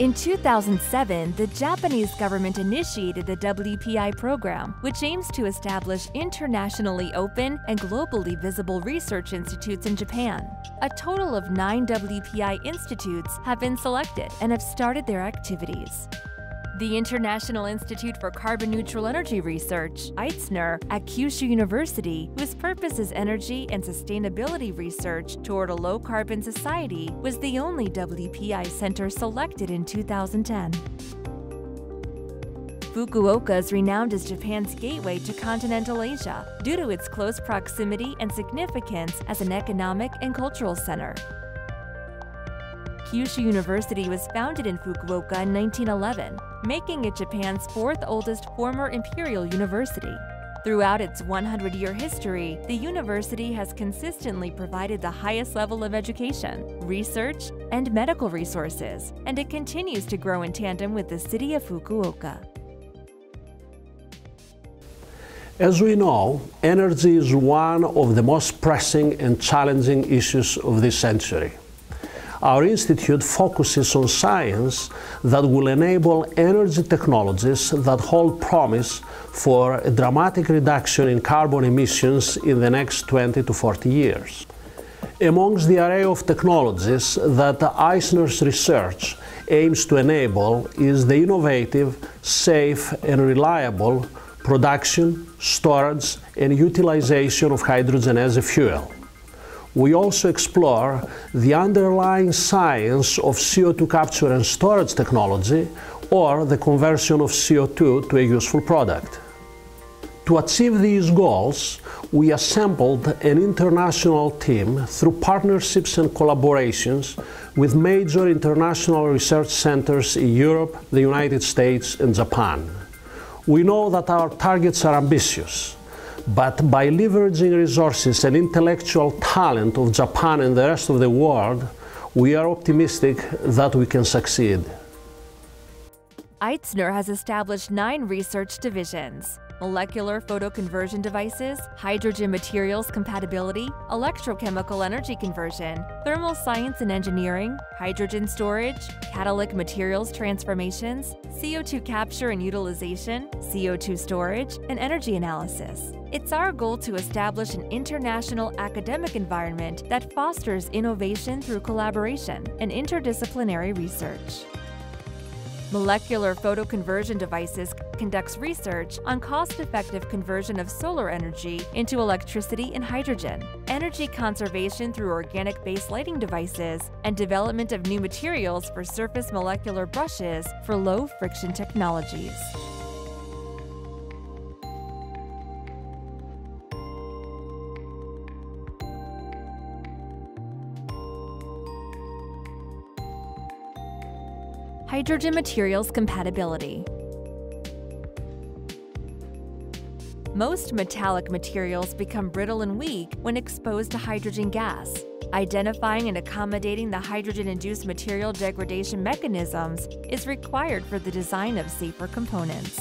In 2007, the Japanese government initiated the WPI program, which aims to establish internationally open and globally visible research institutes in Japan. A total of nine WPI institutes have been selected and have started their activities. The International Institute for Carbon Neutral Energy Research, I²CNER, at Kyushu University, whose purpose is energy and sustainability research toward a low carbon society, was the only WPI center selected in 2010. Fukuoka is renowned as Japan's gateway to continental Asia due to its close proximity and significance as an economic and cultural center. Kyushu University was founded in Fukuoka in 1911, making it Japan's fourth oldest former imperial university. Throughout its 100 year history, the university has consistently provided the highest level of education, research, and medical resources, and it continues to grow in tandem with the city of Fukuoka. As we know, energy is one of the most pressing and challenging issues of this century our institute focuses on science that will enable energy technologies that hold promise for a dramatic reduction in carbon emissions in the next 20 to 40 years. Amongst the array of technologies that I²CNER's research aims to enable is the innovative, safe and reliable production, storage and utilization of hydrogen as a fuel we also explore the underlying science of CO2 capture and storage technology or the conversion of CO2 to a useful product. To achieve these goals, we assembled an international team through partnerships and collaborations with major international research centers in Europe, the United States, and Japan. We know that our targets are ambitious, but by leveraging resources and intellectual talent of Japan and the rest of the world, we are optimistic that we can succeed. I²CNER has established nine research divisions molecular photoconversion devices, hydrogen materials compatibility, electrochemical energy conversion, thermal science and engineering, hydrogen storage, catalytic materials transformations, CO2 capture and utilization, CO2 storage, and energy analysis. It's our goal to establish an international academic environment that fosters innovation through collaboration and interdisciplinary research. Molecular Photoconversion Devices conducts research on cost-effective conversion of solar energy into electricity and hydrogen, energy conservation through organic-based lighting devices, and development of new materials for surface molecular brushes for low-friction technologies. Hydrogen materials compatibility. Most metallic materials become brittle and weak when exposed to hydrogen gas. Identifying and accommodating the hydrogen-induced material degradation mechanisms is required for the design of safer components.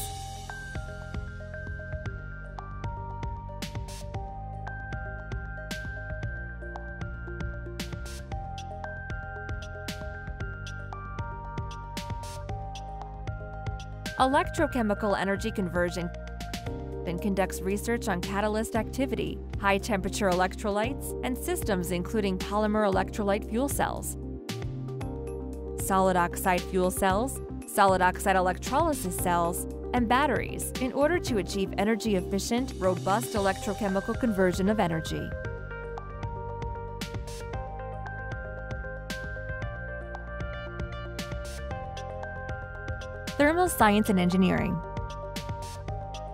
Electrochemical energy conversion and conducts research on catalyst activity, high temperature electrolytes, and systems including polymer electrolyte fuel cells, solid oxide fuel cells, solid oxide electrolysis cells, and batteries in order to achieve energy efficient, robust electrochemical conversion of energy. Thermal Science and Engineering.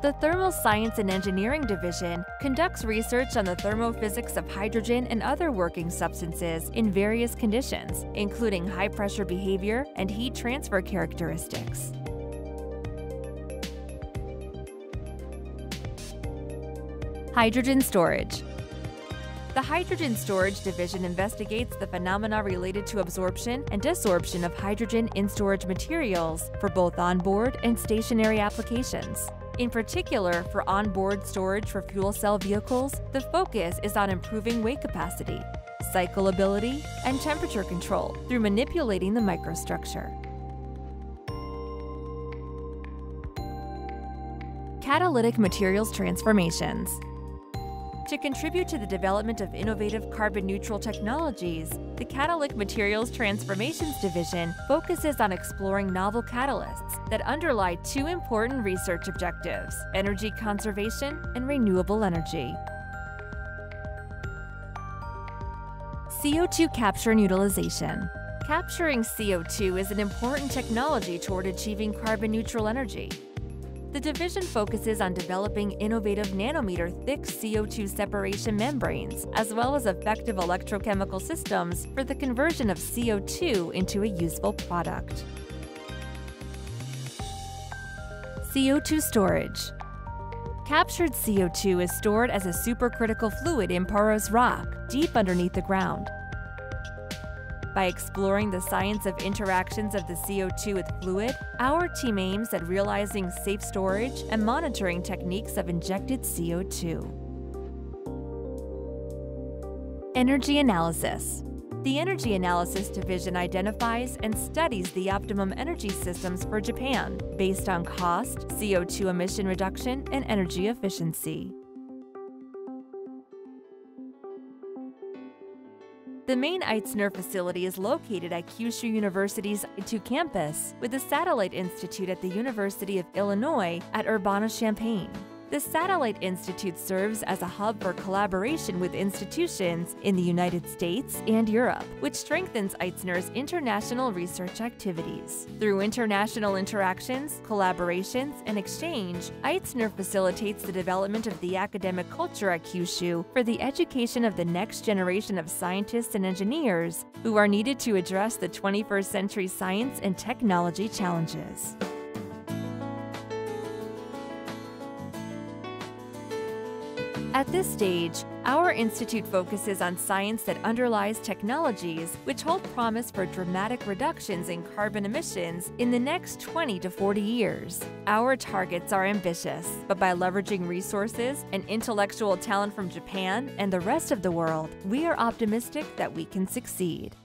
The Thermal Science and Engineering Division conducts research on the thermophysics of hydrogen and other working substances in various conditions, including high pressure behavior and heat transfer characteristics. Hydrogen storage. The Hydrogen Storage Division investigates the phenomena related to absorption and desorption of hydrogen in storage materials for both onboard and stationary applications. In particular, for onboard storage for fuel cell vehicles, the focus is on improving weight capacity, cycleability, and temperature control through manipulating the microstructure. Catalytic Materials Transformations to contribute to the development of innovative carbon neutral technologies, the Catalytic Materials Transformations Division focuses on exploring novel catalysts that underlie two important research objectives energy conservation and renewable energy. CO2 capture and utilization. Capturing CO2 is an important technology toward achieving carbon neutral energy. The division focuses on developing innovative nanometer thick CO2 separation membranes, as well as effective electrochemical systems for the conversion of CO2 into a useful product. CO2 storage. Captured CO2 is stored as a supercritical fluid in porous rock, deep underneath the ground. By exploring the science of interactions of the CO2 with fluid, our team aims at realizing safe storage and monitoring techniques of injected CO2. Energy Analysis The Energy Analysis Division identifies and studies the optimum energy systems for Japan based on cost, CO2 emission reduction, and energy efficiency. The main I²CNER facility is located at Kyushu University's Ito campus, with the Satellite Institute at the University of Illinois at Urbana-Champaign. The Satellite Institute serves as a hub for collaboration with institutions in the United States and Europe, which strengthens I²CNER's international research activities. Through international interactions, collaborations, and exchange, I²CNER facilitates the development of the academic culture at Kyushu for the education of the next generation of scientists and engineers who are needed to address the 21st century science and technology challenges. At this stage, our institute focuses on science that underlies technologies which hold promise for dramatic reductions in carbon emissions in the next 20 to 40 years. Our targets are ambitious, but by leveraging resources and intellectual talent from Japan and the rest of the world, we are optimistic that we can succeed.